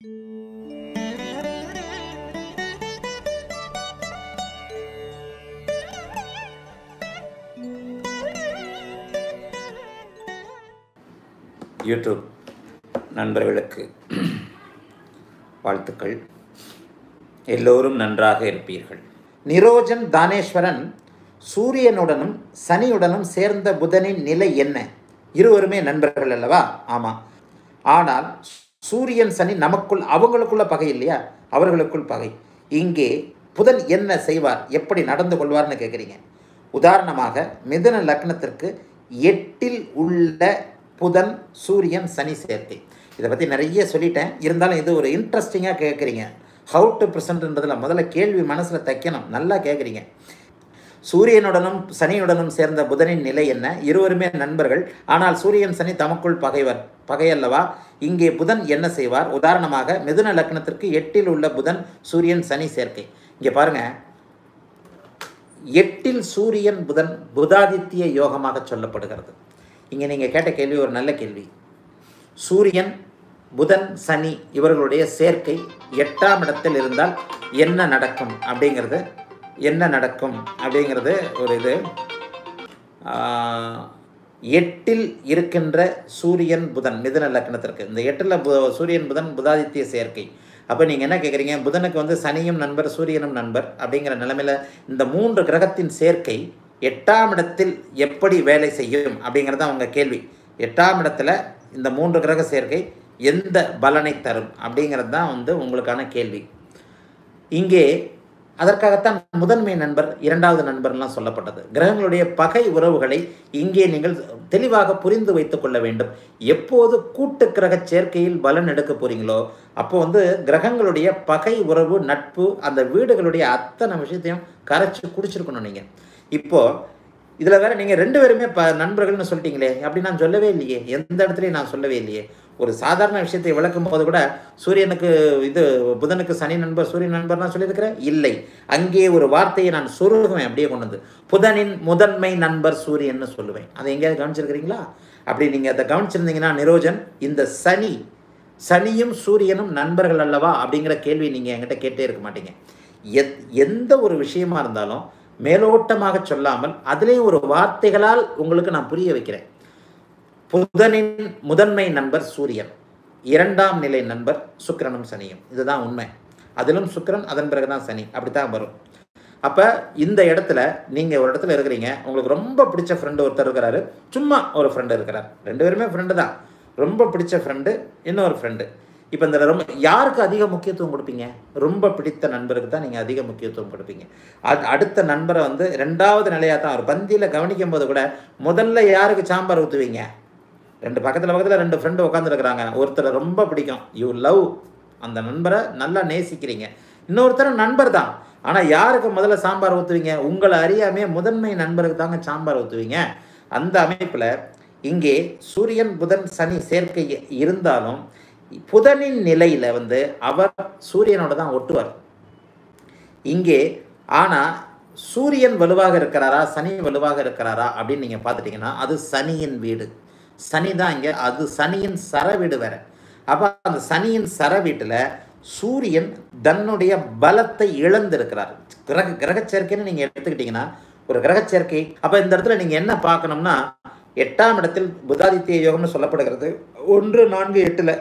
YouTube நண்பர்களுக்கு வாழ்த்துக்கள். எல்லோரும் நன்றாக இருப்பீர்கள். நிரோஜன் தானேஸ்வரன் சூரியனுடனும் சனியுடனும் சேர்ந்த புதனின் நிலை என்ன? இருவருமே நண்பர்கள் அல்லவா? ஆமாம் ஆனால் சூரியன் சனி நமக்குள் அவங்களுக்குள்ள பகை இல்லையா? அவர்களுக்குள் பகை. இங்கே புதன் என்ன செய்வார்? எப்படி நடந்து கொள்வார்னு கேட்குறீங்க உதாரணமாக மிதுன லக்னத்திற்கு எட்டில் உள்ள புதன் சூரியன் சனி சேர்க்கை. இதை பற்றி நிறைய சொல்லிட்டேன். இருந்தாலும் இது ஒரு இன்ட்ரெஸ்டிங்காக கேட்குறீங்க ஹவு டு ப்ரெசன்ட்ன்றதில் முதல்ல கேள்வி மனசில் தைக்கணும். நல்லா கேட்குறீங்க சூரியனுடனும் சனியுடனும் சேர்ந்த புதனின் நிலை என்ன? இருவருமே நண்பர்கள். ஆனால் சூரியன் சனி தமக்குள் பகைவர் பகையல்லவா? இங்கே புதன் என்ன செய்வார்? உதாரணமாக மிதுன லக்னத்திற்கு எட்டில் உள்ள புதன் சூரியன் சனி சேர்க்கை. இங்கே பாருங்க. எட்டில் சூரியன் புதன் புதாதித்ய யோகமாக சொல்லப்படுகிறது. இங்கே நீங்கள் கேட்ட கேள்வி ஒரு நல்ல கேள்வி. சூரியன் புதன் சனி இவர்களுடைய சேர்க்கை எட்டாம் இடத்தில் இருந்தால் என்ன நடக்கும்? அப்படிங்கிறது என்ன நடக்கும் அப்படிங்கிறது ஒரு இது. எட்டில் இருக்கின்ற சூரியன் புதன் மிதுன லக்னத்திற்கு. இந்த எட்டில் பு சூரியன் புதன் புதாதித்ய சேர்க்கை. அப்போ நீங்கள் என்ன கேட்குறீங்க புதனுக்கு வந்து சனியும் நண்பர் சூரியனும் நண்பர் அப்படிங்கிற நிலைமையில் இந்த மூன்று கிரகத்தின் சேர்க்கை எட்டாம் இடத்தில் எப்படி வேலை செய்யும் அப்படிங்கிறது தான் உங்கள் கேள்வி. எட்டாம் இடத்துல இந்த மூன்று கிரக சேர்க்கை எந்த பலனை தரும் அப்படிங்கிறது தான் வந்து உங்களுக்கான கேள்வி. இங்கே அதற்காகத்தான் முதன்மை நண்பர் இரண்டாவது நண்பர்லாம் சொல்லப்பட்டது. கிரகங்களுடைய பகை உறவுகளை இங்கே நீங்கள் தெளிவாக புரிந்து வைத்துக் கொள்ள வேண்டும். எப்போது கூட்டு கிரக சேர்க்கையில் பலன் எடுக்க போறீங்களோ அப்போ வந்து கிரகங்களுடைய பகை உறவு நட்பு அந்த வீடுகளுடைய அத்தனை விஷயத்தையும் கரைச்சி குடிச்சிருக்கணும் நீங்கள் இப்போ இதில் வேற நீங்கள் ரெண்டு பேருமே ப நண்பர்கள்னு சொல்லிட்டீங்களே அப்படி நான் சொல்லவே இல்லையே. எந்த இடத்துலையும் நான் சொல்லவே இல்லையே. ஒரு சாதாரண விஷயத்தை விளக்கும் போது கூட சூரியனுக்கு இது புதனுக்கு சனி நண்பர் சூரியன் நண்பர்லாம் சொல்லியிருக்கிறேன் இல்லை. அங்கே ஒரு வார்த்தையை நான் சொருகுவேன் அப்படியே கொண்டு வந்து. புதனின் முதன்மை நண்பர் சூரியன்னு சொல்லுவேன். அதை எங்கேயாவது கவனிச்சிருக்கிறீங்களா? அப்படி நீங்கள் அதை கவனிச்சிருந்தீங்கன்னா நிரோஜன் இந்த சனி சனியும் சூரியனும் நண்பர்கள் அல்லவா? அப்படிங்கிற கேள்வி நீங்கள் என்கிட்ட கேட்டே இருக்க மாட்டீங்க. எத் எந்த ஒரு விஷயமா இருந்தாலும் மேலோட்டமாக சொல்லாமல் அதிலே ஒரு வார்த்தைகளால் உங்களுக்கு நான் புரிய வைக்கிறேன். புதனின் முதன்மை நண்பர் சூரியன் இரண்டாம் நிலை நண்பர் சுக்கிரனும் சனியும். இதுதான் உண்மை. அதிலும் சுக்கிரன் அதன் பிறகுதான் சனி. அப்படித்தான் வரும். அப்போ இந்த இடத்துல நீங்கள் ஒரு இடத்துல இருக்கிறீங்க. உங்களுக்கு ரொம்ப பிடிச்ச ஃப்ரெண்டு ஒருத்தர் இருக்கிறாரு. சும்மா ஒரு ஃப்ரெண்டு இருக்கிறார். ரெண்டு பேருமே ஃப்ரெண்டு தான். ரொம்ப பிடிச்ச ஃப்ரெண்டு இன்னொரு ஃப்ரெண்டு இப்போ இந்த ரொம்ப யாருக்கு அதிக முக்கியத்துவம் கொடுப்பீங்க? ரொம்ப பிடித்த நண்பருக்கு தான் நீங்கள் அதிக முக்கியத்துவம் கொடுப்பீங்க. அது அடுத்த நண்பரை வந்து ரெண்டாவது நிலையாக தான் ஒரு பந்தியில் கவனிக்கும் போது கூட முதல்ல யாருக்கு சாம்பார் ஊற்றுவீங்க ரெண்டு பக்கத்தில் பக்கத்தில் ரெண்டு ஃப்ரெண்டு உட்காந்துருக்குறாங்க ஒருத்தரை ரொம்ப பிடிக்கும். யூ லவ் அந்த நண்பரை நல்லா நேசிக்கிறீங்க. இன்னொருத்தர் நண்பர் தான். ஆனால் யாருக்கு முதல்ல சாம்பார் ஊற்றுவீங்க உங்களை அறியாமே முதன்மை நண்பருக்கு தாங்க சாம்பார் ஊற்றுவீங்க அந்த அமைப்பில் இங்கே சூரியன் புதன் சனி சேர்க்கை இருந்தாலும் புதனின் நிலையில் வந்து அவர் சூரியனோட தான் ஒட்டுவார். இங்கே ஆனால் சூரியன் வலுவாக இருக்கிறாரா சனி வலுவாக இருக்கிறாரா அப்படின்னு நீங்கள் பார்த்துட்டிங்கன்னா அது சனியின் வீடு. சனி தான் இங்கே அது சனியின் சர வீடு வேற. அப்போ அந்த சனியின் சர வீட்டில் சூரியன் தன்னுடைய பலத்தை இழந்திருக்கிறார். கிரக கிரகச்சேர்க்கைன்னு நீங்கள் எடுத்துக்கிட்டிங்கன்னா ஒரு கிரகச்சேர்க்கை அப்போ இந்த இடத்துல நீங்கள் என்ன பார்க்கணும்னா எட்டாம் இடத்தில் புதாதித்ய யோகம்னு சொல்லப்படுகிறது. ஒன்று நான்கு எட்டில்.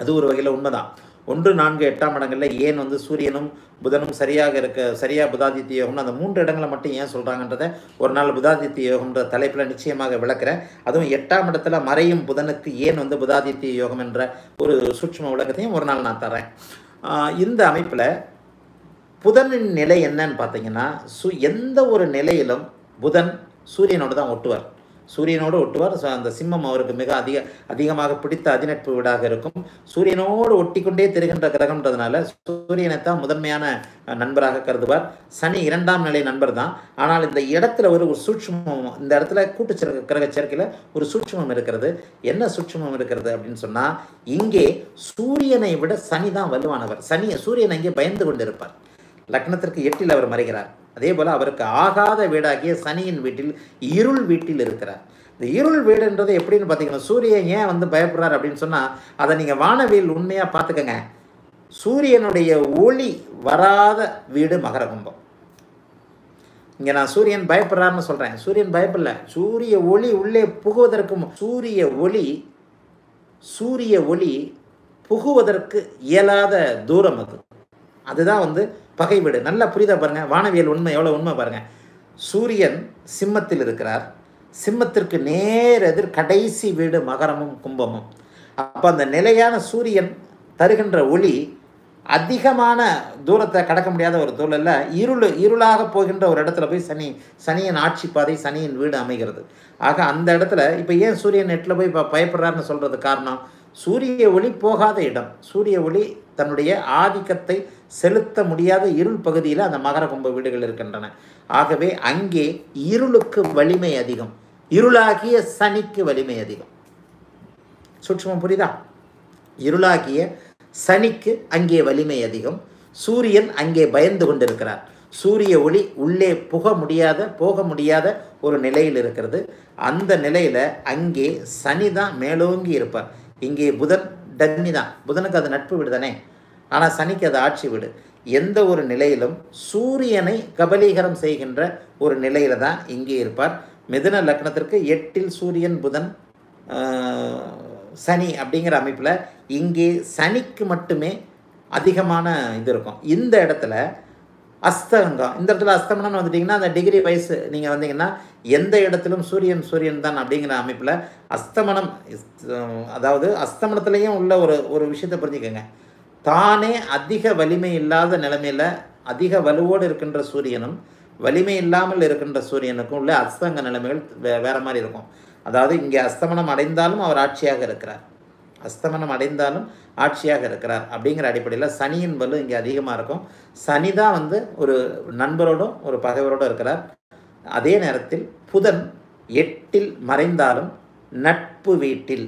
அது ஒரு வகையில் உண்மைதான். ஒன்று நான்கு எட்டாம் இடங்களில் ஏன் வந்து சூரியனும் புதனும் சரியாக இருக்க சரியாக புதாதித்ய யோகம்னு அந்த மூன்று இடங்களை மட்டும் ஏன் சொல்கிறாங்கன்றதை ஒரு நாள் புதாதித்ய யோகம்ன்ற தலைப்பில் நிச்சயமாக விளக்குறேன். அதுவும் எட்டாம் இடத்துல மறையும் புதனுக்கு ஏன் வந்து புதாதித்ய யோகம் என்ற ஒரு சூட்சும விளக்கத்தையும் ஒரு நாள் நான் தரேன் இந்த அமைப்பில் புதனின் நிலை என்னன்னு பார்த்தீங்கன்னா சு எந்த ஒரு நிலையிலும் புதன் சூரியனோடு தான் ஒட்டுவார். சூரியனோடு ஒட்டுவார். அந்த சிம்மம் அவருக்கு மிக அதிக அதிகமாக பிடித்த அதிநட்பு வீடாக இருக்கும். சூரியனோடு ஒட்டிக்கொண்டே திரிகின்ற கிரகம்ன்றதுனால சூரியனை தான் முதன்மையான நண்பராக கருதுவார். சனி இரண்டாம் நிலை நண்பர் தான் ஆனால் இந்த இடத்துல ஒரு ஒரு இந்த இடத்துல கூட்டு கிரக சேர்க்கையில் ஒரு சூட்சமம் இருக்கிறது. என்ன சூட்சமம் இருக்கிறது அப்படின்னு சொன்னால் இங்கே சூரியனை விட சனி தான் வலுவானவர். சனி சூரியனை இங்கே பயந்து கொண்டு இருப்பார் லக்னத்திற்கு எட்டில் அவர் மறைகிறார். அதே போல் அவருக்கு ஆகாத வீடாகிய சனியின் வீட்டில் இருள் வீட்டில் இருக்கிறார். இந்த இருள் வீடுன்றது எப்படின்னு பார்த்தீங்கன்னா சூரியன் ஏன் வந்து பயப்படுறாரு அப்படின்னு சொன்னால் அதை நீங்கள் வானவியல் உண்மையாக பார்த்துக்கங்க. சூரியனுடைய ஒளி வராத வீடு மகர கும்பம் இங்கே நான் சூரியன் பயப்படுறாருன்னு சொல்கிறேன் சூரியன் பயப்படல. சூரிய ஒளி உள்ளே புகுவதற்கும் சூரிய ஒளி சூரிய ஒளி புகுவதற்கு இயலாத தூரம் அது. அதுதான் வந்து பகை வீடு நல்லா புரியுதா பாருங்க. வானவியல் உண்மை எவ்வளோ உண்மை பாருங்க. சூரியன் சிம்மத்தில் இருக்கிறார். சிம்மத்திற்கு நேர் எதிர் கடைசி வீடு மகரமும் கும்பமும். அப்போ அந்த நிலையான சூரியன் தருகின்ற ஒளி அதிகமான தூரத்தை கடக்க முடியாத ஒரு சூழல்ல இருள் இருளாக போகின்ற ஒரு இடத்துல போய் சனி சனியின் ஆட்சி பாதை சனியின் வீடு அமைகிறது. ஆக அந்த இடத்துல இப்போ ஏன் சூரியன் நெட்டில் போய் ப- பயப்படுறாருன்னு சொல்கிறது காரணம் சூரிய ஒளி போகாத இடம். சூரிய ஒளி தன்னுடைய ஆதிக்கத்தை செலுத்த முடியாத இருள் பகுதியில் அந்த மகர கும்ப வீடுகள் இருக்கின்றன. ஆகவே அங்கே இருளுக்கு வலிமை அதிகம். இருளாகிய சனிக்கு வலிமை அதிகம். சூட்சுமம் புரியுதா? இருளாகிய சனிக்கு அங்கே வலிமை அதிகம். சூரியன் அங்கே பயந்து கொண்டிருக்கிறார். சூரிய ஒளி உள்ளே புக முடியாத போக முடியாத ஒரு நிலையில் இருக்கிறது. அந்த நிலையில் அங்கே சனி தான் மேலோங்கி இருப்பார். இங்கே புதன் டன்னி தான் புதனுக்கு அது நட்பு வீடு தானே ஆனால் சனிக்கு அது ஆட்சி வீடு. எந்த ஒரு நிலையிலும் சூரியனை கபலீகரம் செய்கின்ற ஒரு நிலையில தான் இங்கே இருப்பார். மிதுன லக்னத்திற்கு எட்டில் சூரியன் புதன் சனி அப்படிங்கிற அமைப்பில் இங்கே சனிக்கு மட்டுமே அதிகமான இது இருக்கும். இந்த இடத்துல அஸ்தங்கம் இந்த இடத்துல அஸ்தமனம்னு வந்துட்டிங்கன்னா அந்த டிகிரி வயசு நீங்கள் வந்தீங்கன்னா எந்த இடத்திலும் சூரியன் சூரியன் தான் அப்படிங்கிற அமைப்பில் அஸ்தமனம் அதாவது அஸ்தமனத்துலேயும் உள்ள ஒரு ஒரு விஷயத்தை புரிஞ்சுக்கோங்க. தானே அதிக வலிமை இல்லாத நிலைமையில் அதிக வலுவோடு இருக்கின்ற சூரியனும் வலிமை இல்லாமல் இருக்கின்ற சூரியனுக்கும் உள்ள அஸ்தங்க நிலைமைகள் வே வேற மாதிரி இருக்கும். அதாவது இங்கே அஸ்தமனம் அடைந்தாலும் அவர் ஆட்சியாக இருக்கிறார். அஸ்தமனம் அடைந்தாலும் ஆட்சியாக இருக்கிறார் அப்படிங்கிற அடிப்படையில் சனியின் வலு இங்கே அதிகமாக இருக்கும். சனி தான் வந்து ஒரு நண்பரோடும் ஒரு பகைவரோடும் இருக்கிறார். அதே நேரத்தில் புதன் எட்டில் மறைந்தாலும் நட்பு வீட்டில்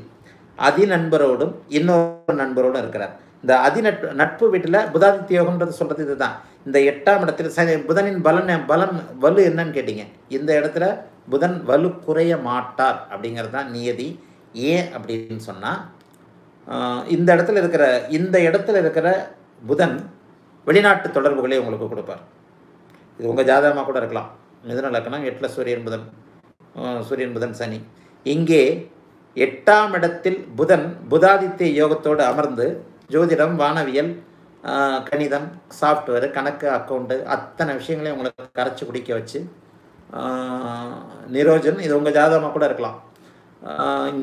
அதிநண்பரோடும் இன்னொரு நண்பரோடும் இருக்கிறார். இந்த அதிநட்பு நட்பு வீட்டில் புதாதித்ய யோகம்ன்றது சொல்கிறது இதுதான். இந்த எட்டாம் இடத்தில் சனி புதனின் பலன் பலன் வலு என்னன்னு கேட்டிங்க. இந்த இடத்துல புதன் வலு குறைய மாட்டார் அப்படிங்கிறது தான் நியதி. ஏன் அப்படின்னு சொன்னால் இந்த இடத்துல இருக்கிற இந்த இடத்துல இருக்கிற புதன் வெளிநாட்டு தொடர்புகளை உங்களுக்கு கொடுப்பார். இது உங்கள் ஜாதகமாக கூட இருக்கலாம். மிதன லக்கணம் எட்டில் சூரியன் புதன் சூரியன் புதன் சனி. இங்கே எட்டாம் இடத்தில் புதன் புதாதித்ய யோகத்தோடு அமர்ந்து ஜோதிடம் வானவியல் கணிதம் சாஃப்ட்வேர் கணக்கு அக்கௌண்ட்டு அத்தனை விஷயங்களையும் உங்களுக்கு கரைச்சி குடிக்க வச்சு நிரோஜன் இது உங்கள் ஜாதகமாக கூட இருக்கலாம்.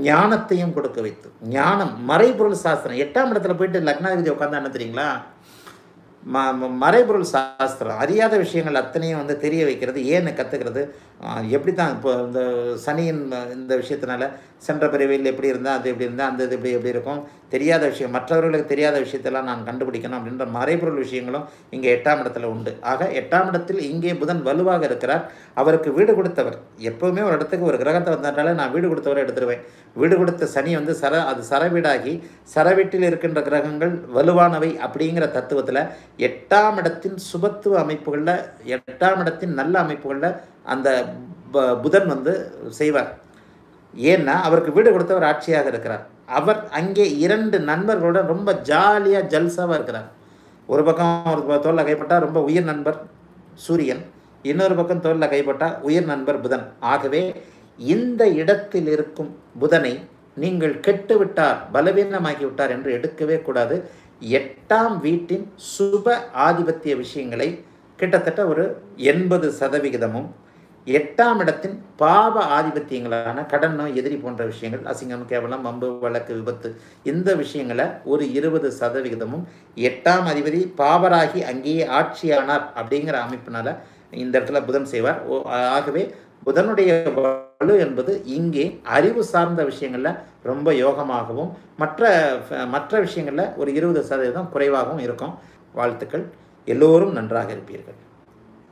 ஞானத்தையும் கொடுக்க வைத்து. ஞானம் மறைபொருள் சாஸ்திரம். எட்டாம் இடத்துல போயிட்டு லக்னாதிபதி உட்காந்தா என்ன தெரியுங்களா? ம மறைபொருள் சாஸ்திரம். அறியாத விஷயங்கள் அத்தனையும் வந்து தெரிய வைக்கிறது. ஏன்னு கற்றுக்கிறது எப்படி தான் இப்போ இந்த சனியின் இந்த விஷயத்தினால சென்ற பிரிவையில் எப்படி இருந்தால் அது எப்படி இருந்தால் அந்த இது எப்படி எப்படி இருக்கும்? தெரியாத விஷயம் மற்றவர்களுக்கு தெரியாத விஷயத்தெல்லாம் நான் கண்டுபிடிக்கணும் அப்படின்ற மறைபொருள் விஷயங்களும் இங்கே எட்டாம் இடத்துல உண்டு. ஆக எட்டாம் இடத்தில் இங்கே புதன் வலுவாக இருக்கிறார். அவருக்கு வீடு கொடுத்தவர். எப்போவுமே ஒரு இடத்துக்கு ஒரு கிரகத்தை வந்ததுனால நான் வீடு கொடுத்தவரை எடுத்துருவேன். வீடு கொடுத்த சனி வந்து சர அது சரவீடாகி சரவீட்டில் இருக்கின்ற கிரகங்கள் வலுவானவை அப்படிங்கிற தத்துவத்தில் எட்டாம் இடத்தின் சுபத்துவ அமைப்புகளில் எட்டாம் இடத்தின் நல்ல அமைப்புகளில் அந்த ப- புதன் வந்து செய்வார். ஏன்னா அவருக்கு வீடு கொடுத்தவர் ஆட்சியாக இருக்கிறார். அவர் அங்கே இரண்டு நண்பர்களோட ரொம்ப ஜாலியாக ஜல்சாவாக இருக்கிறார். ஒரு பக்கம் ஒரு தோல் அகைப்பட்டால் ரொம்ப உயிர் நண்பர் சூரியன் இன்னொரு பக்கம் தோல் அகைப்பட்டால் உயிர் நண்பர் புதன். ஆகவே இந்த இடத்தில் இருக்கும் புதனை நீங்கள் கெட்டுவிட்டார் பலவீனமாகிவிட்டார் விட்டார் என்று எடுக்கவே கூடாது. எட்டாம் வீட்டின் சுப ஆதிபத்திய விஷயங்களை கிட்டத்தட்ட ஒரு எண்பது சதவிகிதமும் எட்டாம் இடத்தின் பாவ ஆதிபத்தியங்களான கடன் நோய் எதிரி போன்ற விஷயங்கள் அசிங்கம் கேவலம் மம்பு வழக்கு விபத்து இந்த விஷயங்களை ஒரு இருபது சதவிகிதமும் எட்டாம் அதிபதி பாவராகி அங்கேயே ஆட்சியானார் அப்படிங்கிற அமைப்பினால இந்த இடத்துல புதன் செய்வார். ஓ ஆகவே புதனுடைய வலு என்பது இங்கே அறிவு சார்ந்த விஷயங்களில் ரொம்ப யோகமாகவும் மற்ற மற்ற விஷயங்களில் ஒரு இருபது சதவீதம் குறைவாகவும் இருக்கும். வாழ்த்துக்கள். எல்லோரும் நன்றாக இருப்பீர்கள்.